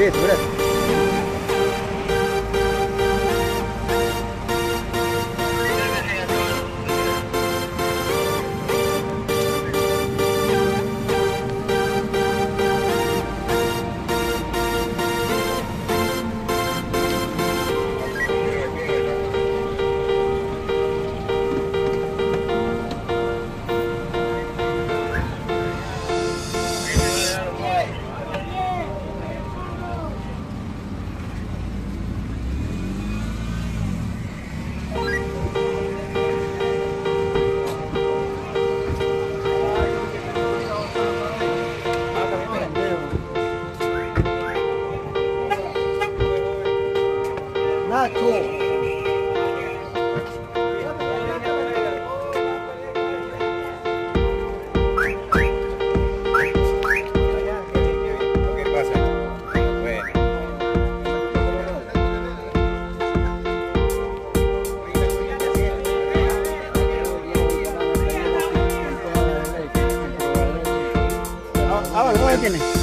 Sí, tú Bueno. Ah, ah, ¿dónde tiene? Ahí